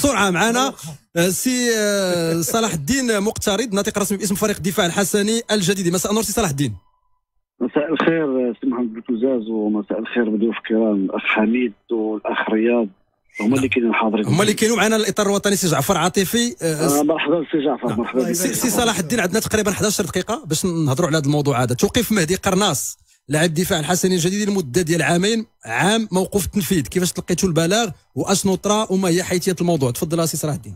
بسرعة معنا. آه، سي آه، صلاح الدين مقترض. ناطق رسمي باسم فريق الدفاع الحسني الجديدي. مساء النور سي صلاح الدين. مساء الخير سي محمد بوتوزاز ومساء الخير بضيوف الكرام الأخ حميد والأخ رياض. هما اللي كاينين حاضرين. هما اللي كاينوا معنا. الإطار الوطني سي جعفر عاطفي. آه مرحبا سي جعفر نعم. مرحبا بك. سي سي صلاح الدين عندنا تقريبا 11 دقيقة باش نهضروا على هذا الموضوع هذا. توقيف مهدي قرناص. لاعب دفاع الحسني الجديدي لمدة ديال عامين. عام موقوف التنفيذ كيفاش تلقيتوا البلاغ واشنو طرا وما هي حيثيات الموضوع؟ تفضل سي صلاح الدين.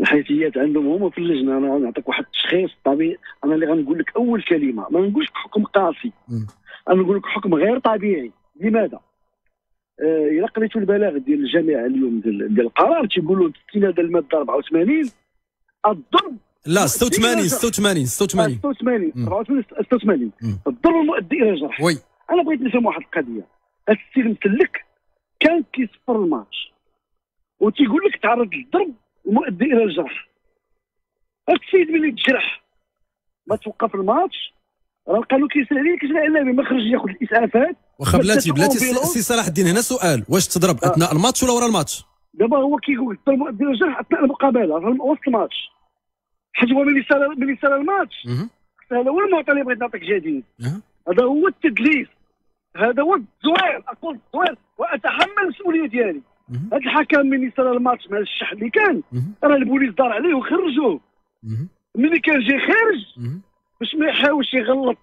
الحيثيات عندهم هما في اللجنة. أنا نعطيك واحد التشخيص. طبيعي. أنا اللي غنقول لك أول كلمة. ما نقولش حكم قاسي. أنا نقول لك حكم غير طبيعي. لماذا؟ آه إلا قريتوا البلاغ ديال الجامعة اليوم ديال ديال القرار تيقولوا استناد المادة 84 الضرب لا 86 86 86 86 مم. 84 86 مم. الضرب المؤدي إلى الجرح وي. أنا بغيت نفهم واحد القضية. هاد السيد مسلك كان كيصفر الماتش. وتيقول لك تعرض للضرب المؤدي إلى الجرح هاد السيد ملي تجرح ما توقف الماتش. راه قالوا كيسال عليه كيسال النبي ما خرج ياخذ الإسعافات. واخا بلاتي بلاتي سي صلاح الدين هنا سؤال. واش تضرب. أثناء الماتش ولا ورا الماتش؟ دابا هو كيقول الضرب المؤدي إلى الجرح أثناء المقابلة. وسط الماتش. حيت هو ملي سال ملي سال الماتش. هذا هو المعطى اللي بغيت نعطيك جديد. هذا هو التدليس هذا هو الزوير أقول الزوير وأتحمل المسؤولية ديالي. هذا الحكم من يسال الماتش مع الشح اللي كان. راه البوليس دار عليه وخرجوه. ملي كان جاي خارج. باش ما يحاولش يغلط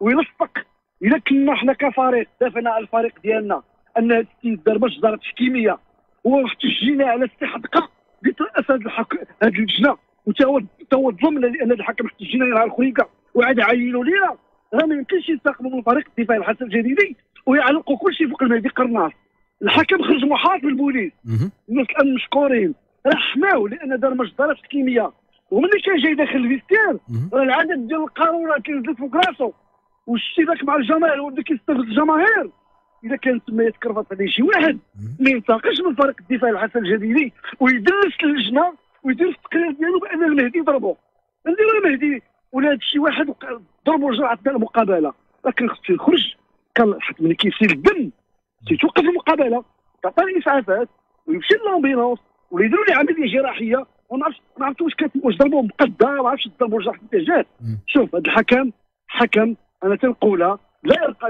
ويلصق إلا كنا حنا كفريق دافعنا على الفريق ديالنا أن هذا السيد دار مجزره تحكيميه واحتجينا على استحقاق بترأس هذا الحك... هذه اللجنه وتا هو تا هو ظلمنا لأن الحكم احتجينا على الخريقة. وعاد عينوا لينا. راه ما يمكنش يستقبلوا من فريق الدفاع الحسن الجديدي ويعلقوا كل شيء فوق المهدي قرناص. الحكم خرج محاط بالبوليس. الناس الآن مشكورين. راه حماو لأن دار مجزره تحكيميه وملي كان جاي داخل الفيستير. راه العدد ديال القانون راه كينزل فوق راسو والاشتباك مع الجماهير وبدا كيستغل الجماهير. إذا كان تما يتكرفط عليه شي واحد ما ينتقش من فريق الدفاع الحسن الجديدي ويدلس اللجنه ويدير في التقرير ديالو بأن المهدي ضربه نديرو المهدي ولا هاد شي واحد ضربوا رجع اثناء المقابلة. لكن خصو يخرج. كان حيت ملي كيسيل الدم تيتوقف المقابلة. تعطي الاسعافات ويمشي للامبيلونس ولا يديروا ليه عملية جراحية. وما عرفتش ما عرفتش واش كانت واش ضربوه مقدة ما عرفتش ضربوا جراح الاتجاه مم. شوف هذا الحكم حكم أنا تنقولها لا يرقى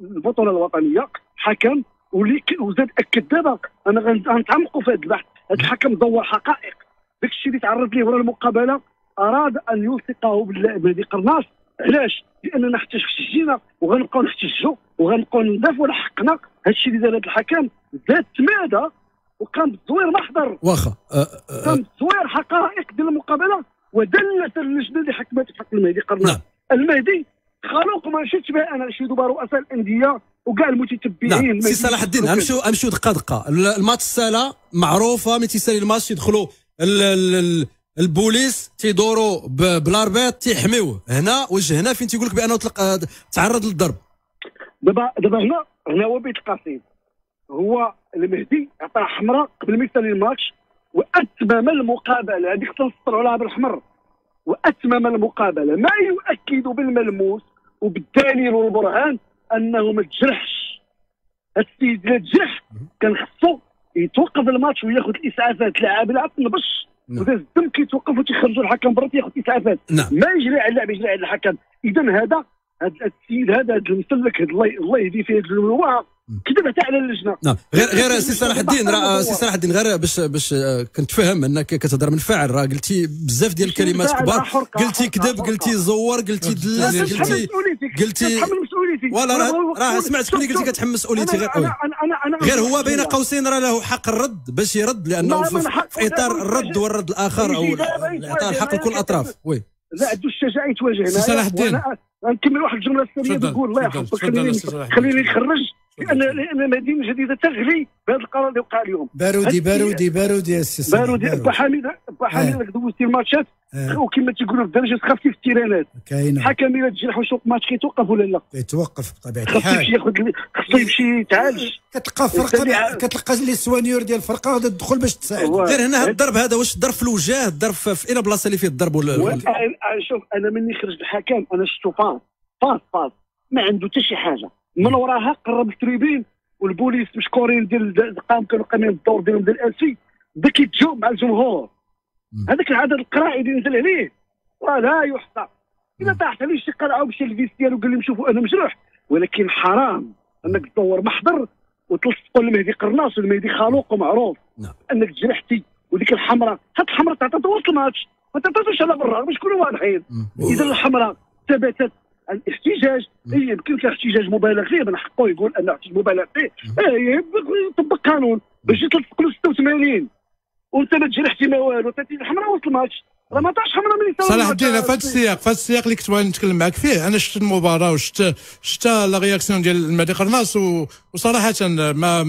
البطولة الوطنية. حكم واللي وزاد أكد دابا. أنا غن- غنتعمقوا في هذا البحث. هذا الحكم دور حقائق. داك الشيء اللي تعرض ليه ورا المقابلة أراد أن يلصقه باللاعب هذه قرناص علاش؟ لأننا حتى احتجينا وغنبقاو نحتجوا وغنبقاو ندافعوا على حقنا هذا الشيء اللي دار هذا الحكم زاد تمادى وقام بالتصوير محضر. واخا أه، أه، قام بتصوير حقائق ديال المقابلة ودلت اللجنه اللي حكمت حق المهدي قرناص نعم. المهدي خلوق ما شفتش بها أنا شي دوبا رؤساء الأندية وكاع المتتبعين نعم. سي صلاح الدين امشوا امشوا دقة دقة. الماتش سالا معروفة ملي تيسالي الماتش يدخلوا البوليس تيدوروا ب- بالاربيط تيحميوه. هنا واش هنا فين تيقول لك بأنه تلق- آه، تعرض للضرب. دابا دابا هنا هنا هو بيت القصيد هو المهدي عطاه حمراء قبل ما يسالي الماتش وأتمم المقابلة. هذيك تنسطروا لها بالاحمر وأتمم المقابلة. ما يؤكد بالملموس وبالدليل والبرهان أنه ما تجرحش. السيد لا تجرح كان خصو يتوقف الماتش وياخذ الاسعافات لاعب لعب نبش نعم. وذا الدم كيتوقف وتيخرجوا الحكم برا تياخذ اسعافات نعم ما يجري على اللاعب يجري على الحكم اذا هذا هذا السيد هذا هذا المسلك الله يهدي فيه هذا كذب حتى على اللجنه نعم غير غير سي صلاح الدين راه سي صلاح الدين غير باش باش آه، كنت فاهم انك كتهضر من فاعل راه قلتي بزاف ديال الكلمات كبار قلتي كذب. قلتي زور قلتي دلس قلتي قلتي- مسؤوليتي ولا راه سمعتك ملي شوف- قلتي. كتحمل مسؤوليتي غير أنا-. أنا- أنا- أنا- غير هو بين قوسين راه له حق الرد باش يرد لأنه لا، في, إطار الرد والرد الآخر أو اعطاء الحق لكل الاطراف oui لا عنده الشجاعة يتواجه سي صلاح الدين. غنكمل واحد الجملة تفضل، نقول الله يحفظك خليني. خليني نخرج لأن المدينة الجديدة تغلي بهذا القرار اللي وقع اليوم. بارودي هاد- بارودي بارودي يا سي بارودي با حميد با حميد راك دوزتي الماتشات. آه، وكما تيقولوا في الدارجة خفتي في التيرانات. كاينة حكم إلى تجرح وشوط ماتش كيتوقف ولا لا؟ يتوقف بطبيعة خاصو الحال. يمشي ياخذ خاصو يمشي يتعالج. كتلقى فرقة كتلقى les soigneurs ديال الفرقة غادي تدخل باش تساعد. هو- غير هنا هذا الضرب هذا واش الضرب في الوجه؟ الضرب في اين بلاصة اللي فيه الضرب ولا شوف أنا مني خرج الحكم أنا شفتو فاس فاس فاس ما عنده حتى شي حاجة. من وراها قرب التريبين والبوليس مشكورين ديال قام كانوا قايمين بالدور ديالهم ديال الاسي بدا كيتجاوب مع الجمهور. هذاك العدد القرائي اللي نزل عليه ولا يحصى اذا. طاحت عليه شي قرعة ومشى للفيستيان وقال لهم شوفوا أنا مجروح ولكن حرام أنك تدور محضر وتلصقوا لمهدي قرناص والمهدي خلوق ومعروف نعم. أنك جرحتي وديك الحمراء هاد الحمراء تعطات وسط الماتش ما تعطاتوش على برا باش نكونوا واضحين. إذا الحمراء ثبتت الاحتجاج. مم. هي يمكن كان احتجاج مبالغ فيه من حقه يقول انه احتجاج مبالغ فيه. إيه يطبق قانون. باش يطلق له 86 وانت ما تجرحتي ما والو الحمراء وسط الماتش. راه ما طاش حمراء من صلاح. الدين في هذا السياق في هذا السياق اللي كنت باغي نتكلم معك فيه أنا شفت المباراة وشفت شفت لا رياكسيون ديال المهدي قرناص وصراحة ما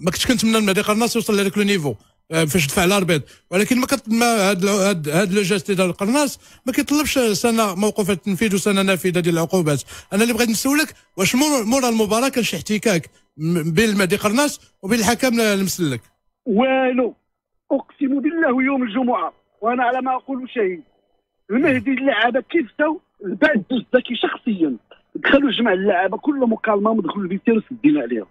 ما كنتش كنتمنى المهدي قرناص يوصل لهذاك لو نيفو آه، فاش دفع الاربيض ولكن ما كت ما هاد هاد هاد لو جاست ديال القرناص ما كيطلبش سنة موقوفة التنفيذ وسنة نافذة ديال العقوبات. أنا اللي بغيت نسولك واش مور مورا المباراة كان شي احتكاك بين المهدي قرناص وبين الحكم المسلك. والو أقسم بالله يوم الجمعة وأنا على ما أقول شهيد المهدي اللعابة كيف ساو البعد الزكي شخصيا. دخلوا جمع اللعابة كلهم مكالمة ودخلوا الفيتير وسدينا عليهم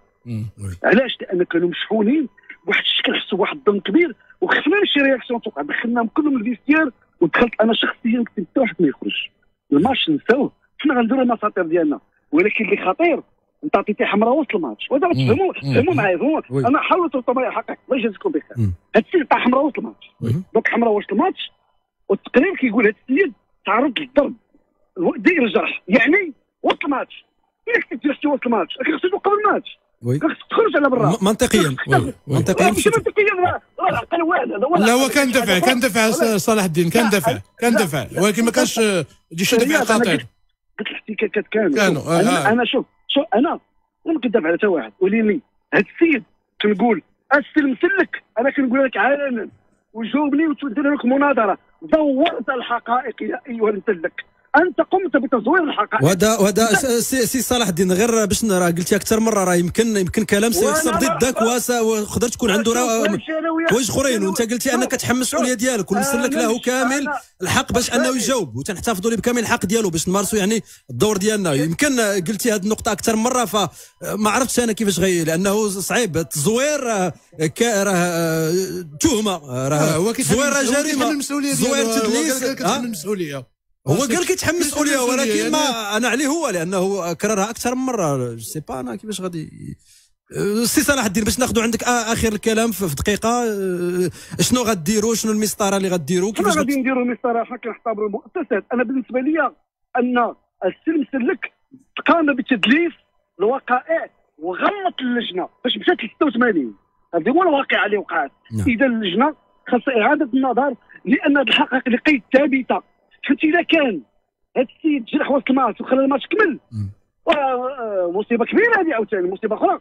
علاش؟ لأن كانوا مشحونين. بواحد الشكل حسوا بواحد الظن كبير وخفنا شي رياكسيون توقع. دخلناهم كلهم الفيستير ودخلت أنا شخصيا كنت حتى واحد ما يخرج. الماتش نساوه. حنا غنديروا المساطير ديالنا. ولكن اللي خطير انت عطيتي حمراء وسط الماتش. وهذا. تفهموا. تفهموا معايا فهموا. أنا حاولت الطبيعة حقك الله يجازيكم بخير. هاد السيد طاح حمراء وسط الماتش. دوك حمراء وسط الماتش والتقرير كيقول هاد السيد تعرض للضرب. داير الجرح. يعني وسط الماتش. إلا كنت جرحتي وسط الماتش خصك توقف الـ match. oui. تخرج على برا؟ منطقيا. oui. منطقيا. ماشي منطقيا لا لا العقل هذا لا هو. كان دفع كان دفع صلاح الدين كان دفع كان. دفع. ولكن ما كانش دي شي دفع قاطع قلت- قلت الاحتكاكات كانوا. كانوا، آه، أنا آه. أنا شوف شوف أنا ما كندافع على حتى واحد. وليني هاد السيد كنقول استلم سلك أنا كنقول لك علنا وجاوبني وتدير لك مناظرة. دورت الحقائق يا أيها المسلك أنت قمت بتزوير الحقائق وهذا وهذا س- سي سي صلاح الدين غير باش راه قلتي أكثر مرة راه يمكن يمكن كلام سي- وأنا صب ما- ضدك واسا وقدر تكون عنده حوايج أخرين وأنت قلتي أنك تحمل المسؤوليه ديالك أنا له كامل الحق باش أنه. يجاوب وتنحتفظوا ليه بكامل الحق ديالو باش نمارسوا يعني الدور ديالنا. يمكن قلتي هذه النقطة أكثر من مره فما عرفتش أنا كيفاش غي لأنه صعيب. التزوير آه، راه آه، تهمة راه هو كيتحمل تزوير راه جريمة. المسؤولية تزوير ديالو، هو تدليس آه؟ المسؤولية. هو قال كيتحمل مسؤوليه ولكن يعني- ما أنا عليه هو لأنه كررها أكثر من مرة. سي با أنا كيفاش غادي؟ سي صلاح الدين باش ناخذوا عندك آخر الكلام في دقيقة. شنو غديروا؟ شنو المسطرة اللي غديروا؟ حنا كيفاش غادي نديروا الصراحه كنحتضروا المؤسسات أنا بالنسبة لي أن السلم سلك قام بتدليس الوقائع وغلط اللجنة. باش مشات ل 86 هذه هو الواقعه اللي وقعت. نعم. إذا اللجنة خاصها إعادة النظر لأن الحقائق اللي قيد ثابتة. حيت إذا كان هذا السيد جرح وسط الماتش وخلى الماتش كمل. آه، مصيبة كبيرة هذه عاوتاني مصيبة أخرى.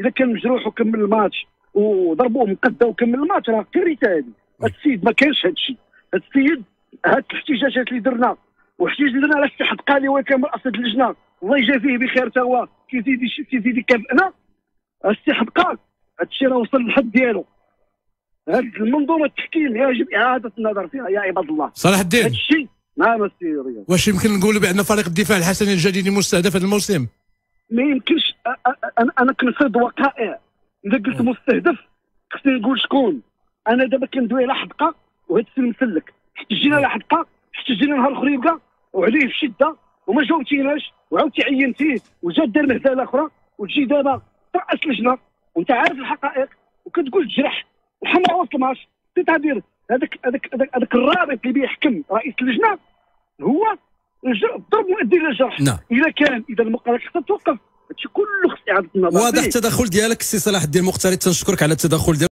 إذا كان مجروح وكمل الماتش وضربوه مقدة وكمل الماتش راه كارثه هذه. هذا السيد ما كانش هذا الشيء. هذا السيد هاد الاحتجاجات اللي درنا واحتجاج اللي درنا على استحقاق لي وكان رئاسه اللجنة؟ الله يجازيه بخير تا هو كيزيد كيزيد يكافئنا استحقاق هذا الشيء راه وصل للحد ديالو. هاد المنظومة التحكيم يجب إعادة النظر فيها يا عباد الله. صلاح هذا الدين الشيء نعم السي رياض. واش يمكن نقولوا بأن فريق الدفاع الحسني الجديد مستهدف هذا الموسم؟ ما يمكنش أنا أنا كنفرض وقائع إذا قلت مستهدف خصني نقول شكون؟ أنا دابا كندوي على حدقة وهذا السلم مسلك احتجينا على حدقة احتجينا نهار اخر يبقى وعليه بشده وما جاوبتيناش وعاودتي عينتيه وجات دار مهزله أخرى وتجي دابا ترأس لجنه وانت عارف الحقائق وكتقول تجرح الحمراء وسط الماتش. هذاك هذاك هذاك الرابط اللي بيحكم رئيس اللجنة هو الج- ضرب مؤدي للجرح نعم. اذا كان إذا المقابله خصها توقف هادشي كله خص إعادة النظر واضح فيه. التدخل ديالك سي صلاح الدين مختاري تنشكرك على التدخل ديالك